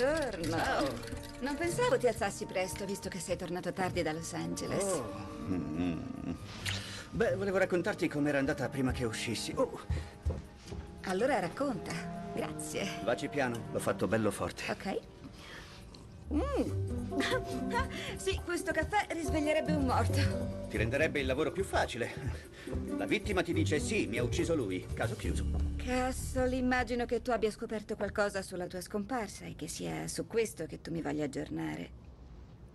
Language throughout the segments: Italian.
Buongiorno. Ciao. Non pensavo ti alzassi presto, visto che sei tornato tardi da Los Angeles. Oh. Mm. Beh, volevo raccontarti com'era andata prima che uscissi. Oh, Allora racconta. Grazie. vaci piano, l'ho fatto bello forte. Ok. Mm. sì, questo caffè risveglierebbe un morto. Ti renderebbe il lavoro più facile. La vittima ti dice sì, mi ha ucciso lui. Caso chiuso. Castle, immagino che tu abbia scoperto qualcosa sulla tua scomparsa e che sia su questo che tu mi voglia aggiornare.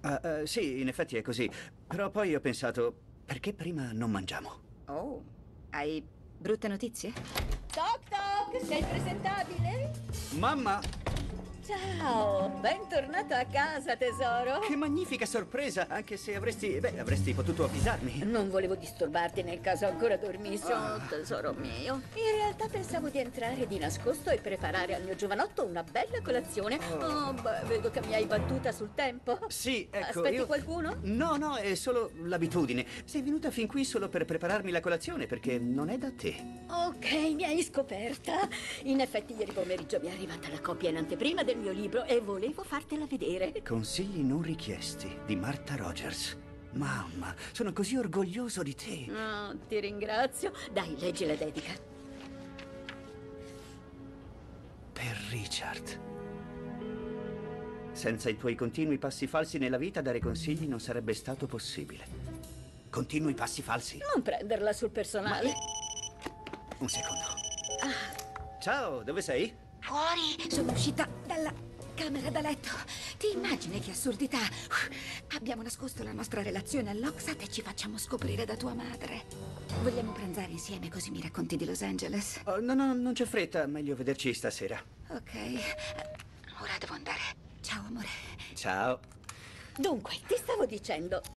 Ah, eh, sì, in effetti è così. Però poi ho pensato, perché prima non mangiamo? Oh, hai brutte notizie? Toc toc, sei presentabile? Mamma! Ciao, bentornato a casa tesoro. Che magnifica sorpresa! Anche se avresti... Beh, avresti potuto avvisarmi. Non volevo disturbarti nel caso ancora dormissi, oh, tesoro mio. In realtà pensavo di entrare di nascosto e preparare al mio giovanotto una bella colazione. Oh, beh, vedo che mi hai battuta sul tempo. Sì, ecco, Aspetti io... qualcuno? No, no, è solo l'abitudine. Sei venuta fin qui solo per prepararmi la colazione, perché non è da te. Ok, mi hai scoperta. In effetti ieri pomeriggio mi è arrivata la copia in anteprima del mio libro e volevo fartela vedere. Consigli non richiesti di Martha Rogers. Mamma, sono così orgoglioso di te. Oh, ti ringrazio. Dai, leggi la dedica. Per Richard. Senza i tuoi continui passi falsi nella vita, dare consigli non sarebbe stato possibile. Continui passi falsi? Non prenderla sul personale. Un secondo. Ciao, dove sei? Fuori! Sono uscita dalla camera da letto. Ti immagini che assurdità? Abbiamo nascosto la nostra relazione all'Oxat e ci facciamo scoprire da tua madre. Vogliamo pranzare insieme così mi racconti di Los Angeles? Oh, no, no, non c'è fretta, meglio vederci stasera. Ok. Ora devo andare. Ciao, amore. Ciao. Dunque, ti stavo dicendo,